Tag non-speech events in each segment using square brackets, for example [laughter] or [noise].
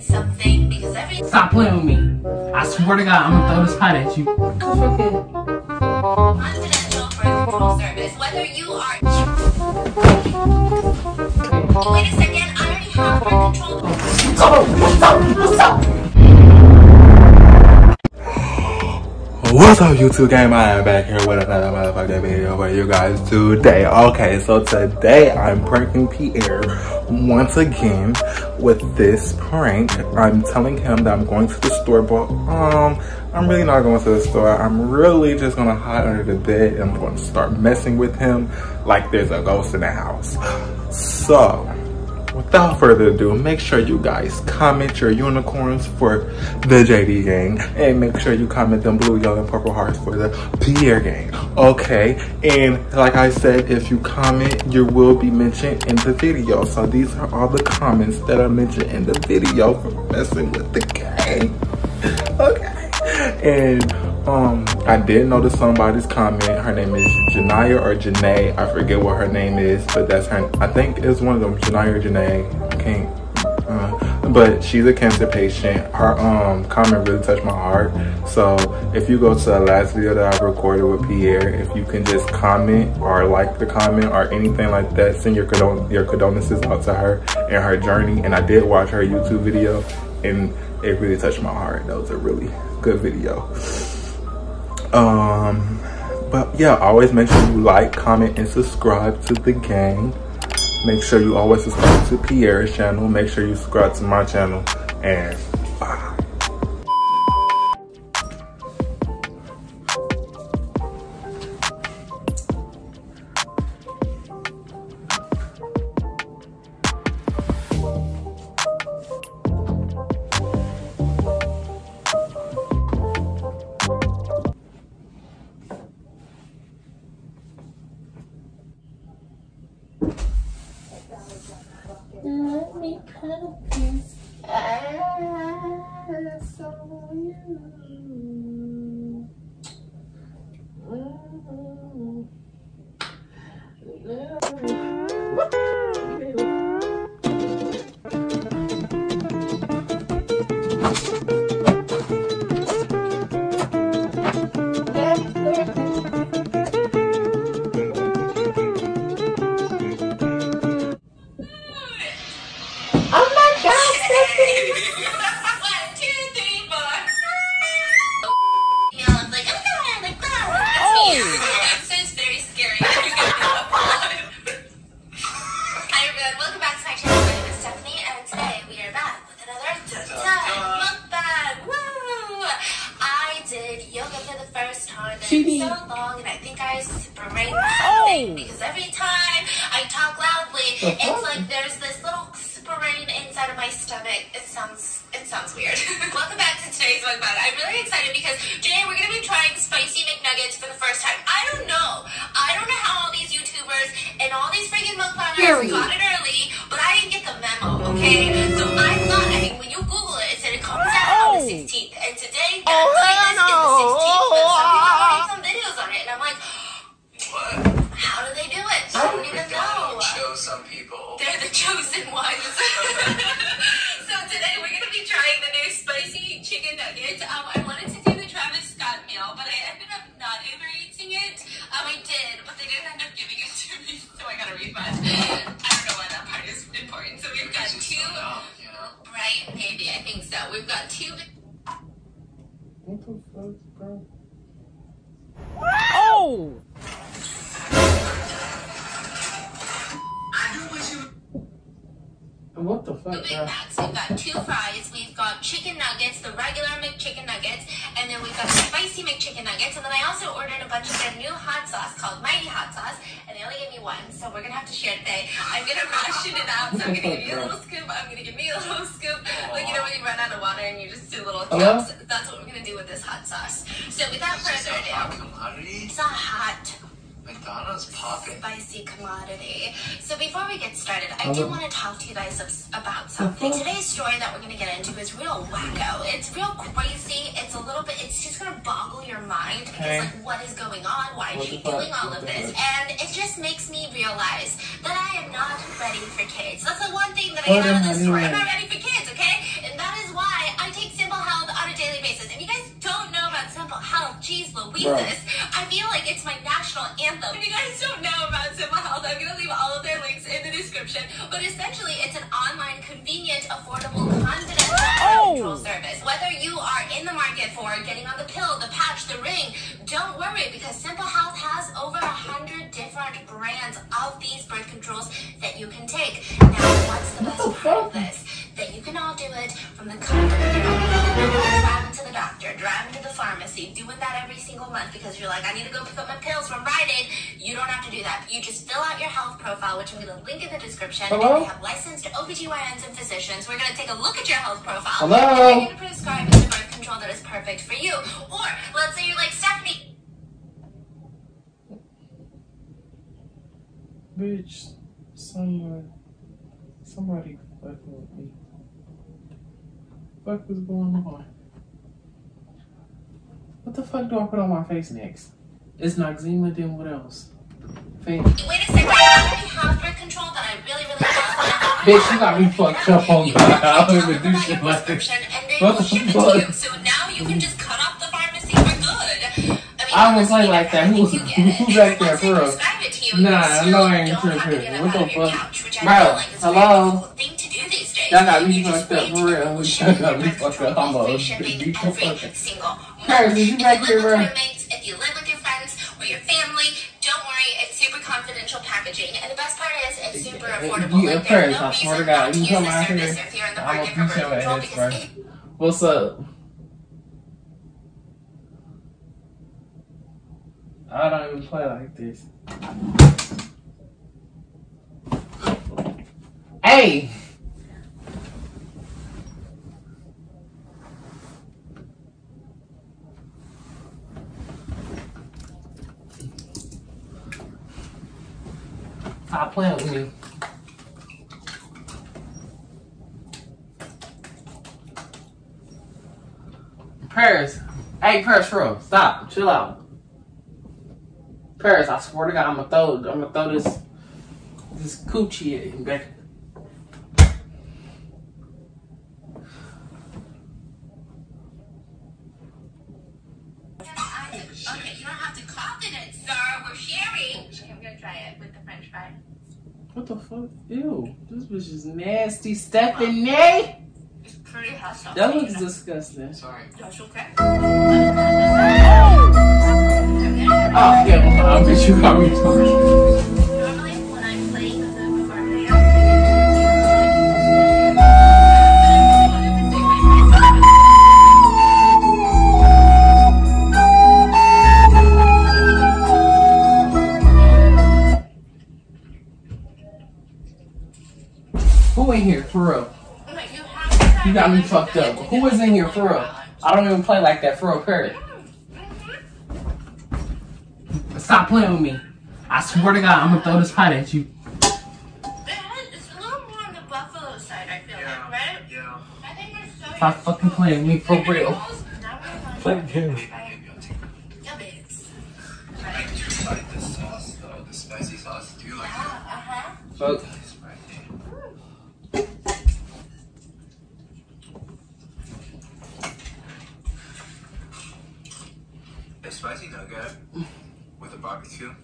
Something because every Stop playing with me. I swear to God, I'm gonna throw this pot at you. confidential birth control service, whether you are. Oh, wait a second, I already have birth control. Oh, What's up YouTube game? I am back here with another motherfucking video for you guys today. Okay, so today I'm pranking Pierre once again with this prank. I'm telling him that I'm going to the store, but um, I'm really not going to the store. I'm really just gonna hide under the bed and I'm to start messing with him like there's a ghost in the house. So, without further ado, make sure you guys comment your unicorns for the JD gang and make sure you comment them blue, yellow, and purple hearts for the Pierre gang. Okay, and like I said, if you comment, you will be mentioned in the video. So these are all the comments that are mentioned in the video for messing with the gang. [laughs] Okay. And um, I did notice somebody's comment. Her name is Janaya or Janae. I forget what her name is, but that's her. I think it's one of them, Janaya or Janae. I can't. Uh, but she's a cancer patient. Her um comment really touched my heart. So if you go to the last video that I recorded with Pierre, if you can just comment or like the comment or anything like that, send your condol your condolences out to her and her journey. And I did watch her YouTube video, and it really touched my heart. That was a really good video. Um, but yeah, always make sure you like, comment, and subscribe to the gang. Make sure you always subscribe to Pierre's channel. Make sure you subscribe to my channel. And bye. Time in so long, and I think I sprained something because every time I talk loudly, it's like there's this little sprain inside of my stomach. It sounds it sounds weird. [laughs] Welcome back to today's mukbang. I'm really excited because today we're gonna be trying spicy McNuggets for the first time. I don't know. I don't know how all these YouTubers and all these freaking mukbangers got it early, but I didn't get the memo. Okay, two fries. We've got chicken nuggets, the regular McChicken nuggets, and then we've got spicy McChicken nuggets. And then I also ordered a bunch of their new hot sauce called Mighty Hot Sauce, and they only gave me one, so we're gonna have to share today. I'm gonna [laughs] ration it out, so I'm gonna give you a little [laughs] scoop. I'm gonna give me a little scoop. Like you know when you run out of water and you just do little uh-huh. cups. That's what we're gonna do with this hot sauce. So without further ado, it's not hot. Donna's popping. spicy commodity. So before we get started, I do want to talk to you guys about something. Today's story that we're going to get into is real wacko. It's real crazy. It's a little bit. It's just going to boggle your mind because Okay. like, what is going on? Why is she doing all of this? And it just makes me realize that I am not ready for kids. That's the one thing that I get out of this story. I'm not ready for kids. Okay, and that is why I take Simple Health on a daily basis. If you guys don't know about Simple Health, geez Louises, I feel like it's my national anthem. If you guys don't know about Simple Health, I'm gonna leave all of their links in the description. But essentially, it's an online, convenient, affordable, confidential birth oh! control service. Whether you are in the market for getting on the pill, the patch, the ring, don't worry because Simple Health has over a hundred different brands of these birth controls that you can take. Now, what's the best part of this? That you can all do it from the comfort of your own home. Driving to the driving to the pharmacy, doing that every single month because you're like, I need to go pick up my pills from Rite Aid. You don't have to do that. You just fill out your health profile, which I'm going to link in the description. Hello? And they have licensed OBGYNs and physicians. We're going to take a look at your health profile. Hello? And they're going to prescribe you the birth control that is perfect for you. Or let's say you're like Stephanie. Bitch, someone, somebody fucking with me. Fuck is going on? What the fuck do I put on my face next? It's Noxzema, then what else? Face. Wait a second. I have birth control that I really, really love. Bitch, you got me fucked up on God. [laughs] I don't even do shit like this. prescription and they What the ship it to fuck? So now you can just cut off the pharmacy for good. I, mean, I don't play like that. Think Who- you get it. who back there, for real? prescribe it to you, Nah, I know I ain't don't true, have to true. get up What the fuck? couch, which I Bro, feel like is a very hello? Y'all got me fucked up, for real. Y'all got me fucked up. I'm free a shipping beat your every fucking- single Paris, you back here, bro? if you live with your friends or your family, don't worry, it's super confidential packaging. And the best part is, it's super affordable. Yeah, like, there's no I swear to God, you come this out here, if you're in the I'm market gonna for beat your ass, bro. it What's up? I don't even play like this. Hey! Stop playing with me. Paris. Hey, Paris, for real. Stop. Chill out. Paris, I swear to God, I'm gonna throw, I'm gonna throw this, this coochie at you back. Okay, you don't have to cough in it, sir. We're sharing. Okay, I'm gonna try it with the french fry. What the fuck? Ew. This bitch is nasty. Stephanie! It's pretty hot. That looks disgusting. Sorry. That's okay. Oh, yeah. I bet you got me talking. For real? You got me fucked up. Who is in here, for real? I don't even play like that, for real, Paris. Stop playing with me. I swear to God, I'm gonna throw this pot at you. It's a little more on the buffalo side, I feel Yeah. like, right? Yeah. I think we're so Stop fucking playing with me, for real. Now we're Play going the game. Maybe I'll take Yummies. I do like the sauce though, the spicy sauce. Do you like it? Uh-huh. Fuck. Spicy. A spicy nugget with a barbecue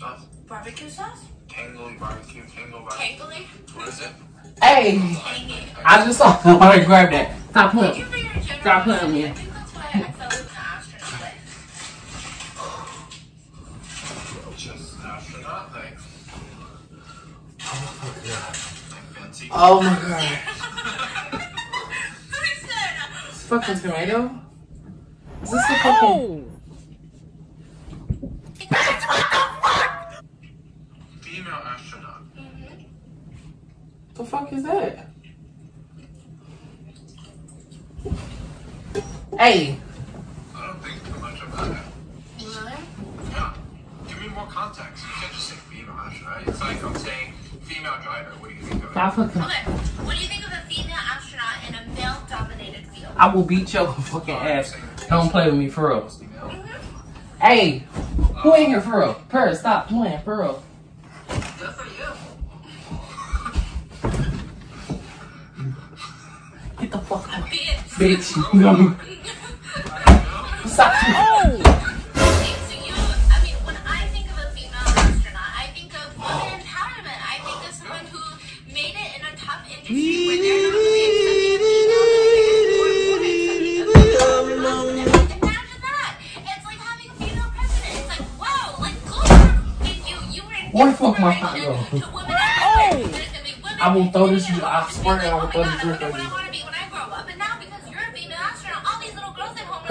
sauce. Barbecue sauce? Tangle barbecue, tangle barbecue. Tangly? What is it? Hey! I just saw [laughs] somebody grab that. Stop Thank playing. you for. Stop playing with me. I think that's why I fell in the. Just astronaut like. Like. Oh my god. [laughs] Listen, uh, Fucking tomato? Is this a fucking. Female astronaut. What the fuck is that? Hey! I don't think too much about it. Really? Yeah. Give me more context. You can't just say female astronaut. It's like I'm saying female driver. What do you think of it? I fucking. Okay, what do you think of a female astronaut in a male-dominated field? I will beat your fucking ass. Don't play with me for real. Female. Hey, who ain't here for real? Per, stop playing for real. The fuck out. Bitch. Bitch, you know me. Stop. [laughs] Okay, so I mean, when I think of a female astronaut, I think of women empowerment. I think of someone who made it in a tough industry where they're not really accepting of females or women accepting of females. Imagine that. It's like having a female president. It's like, wow, like, go for it. You, you were an Where the fuck my hot inspiration dog? to women everywhere. There's gonna be women I will throw this- I swear I will oh throw this drink on you. I wanna be when I grow up. And now because you're a female astronaut, all these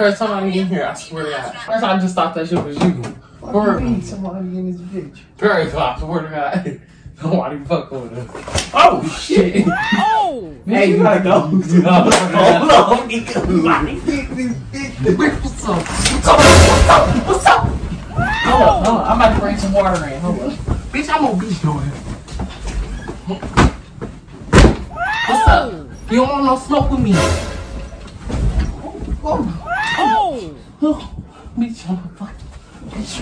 little girls at home. are Per, like, somebody in here, I swear to God. First, I just thought that shit was you. For real. Somebody in this bitch. Very I swear to God. [laughs] Nobody fucking with us. Oh, [laughs] shit. Oh! Hey, you oh. gotta go. [laughs] Hold on. What's up? What's up? What's up? What's up? Hold up, hold up. I'm about to bring some water in. Hold up. Bitch, I'm gonna beat your ass. What's up? You don't want no smoke with me. Oh, Oh! oh. Bitch, I'm gonna fuck. Bitch.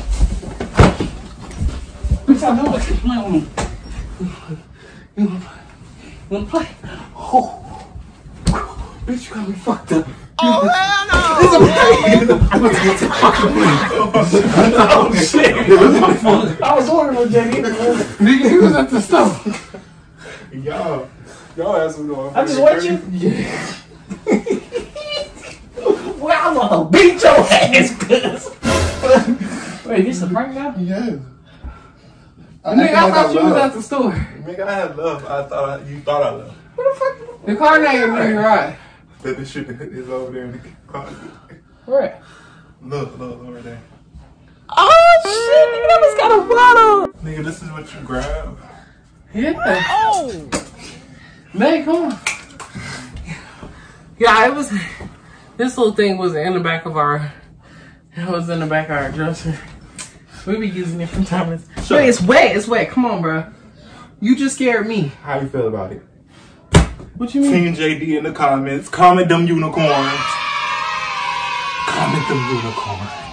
Bitch, I know what you're playing with me. You wanna play? You wanna play? Oh. Bitch, you got me fucked up. Oh, hell no! Oh shit! I was wondering what JD. Nigga, he was at the stove. Y'all, y'all ass was going. I just want you. well, I want to beat your ass, cuz. Wait, this a prank now? Yes. Nigga, I thought you was at the store. Nigga, I had love. I thought I, you thought I loved. What the fuck? The car name is right. That this shit is over there in the closet. Right. Look, look, over there. Oh, shit! Nigga, that was got a bottle! Nigga, this is what you grab. Yeah. Oh! Man, come on. Yeah, it was. This little thing was in the back of our. It was in the back of our dresser. We be using it from time to time. Sure. Wait, it's wet. It's wet. Come on, bro. You just scared me. How you feel about it? What you mean? Team JD in the comments. Comment them unicorns. Comment them unicorns.